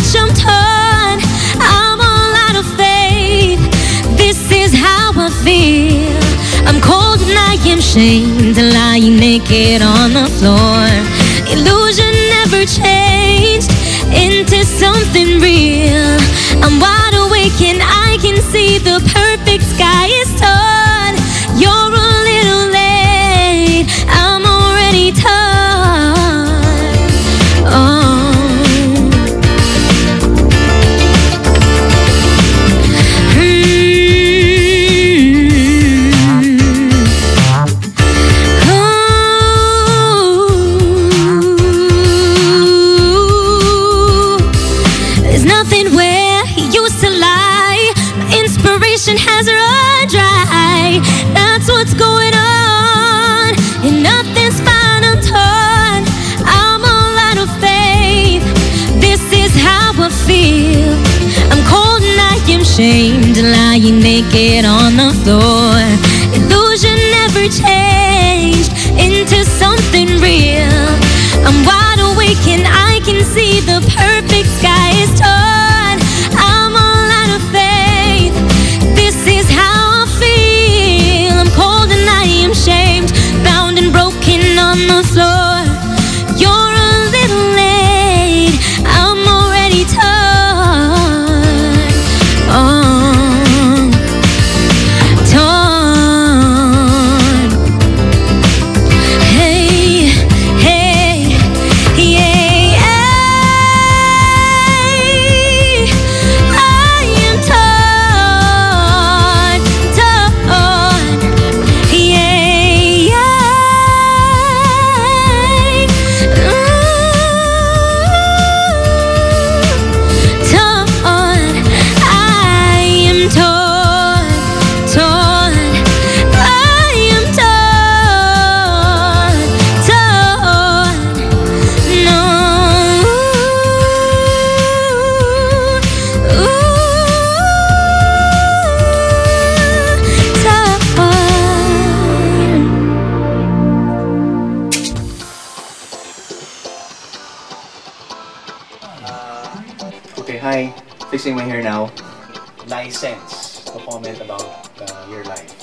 I'm torn. I'm all out of faith. This is how I feel. I'm cold and I am shamed, lying naked on the floor. Illusion never changed into something real. Inspiration has run dry. That's what's going on. And nothing's fine, I'm torn. I'm all out of faith. This is how I feel. I'm cold and I am shamed, lying naked on the floor. Illusion never changed into something real. I'm wide awake and I can see the perfect hi. Fixing my hair now. License to comment about uh, your life.